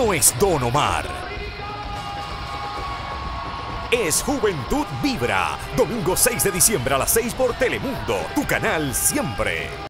no es Don Omar. Es Juventud Vibra. Domingo 6 de diciembre a las 6 por Telemundo. Tu canal siempre.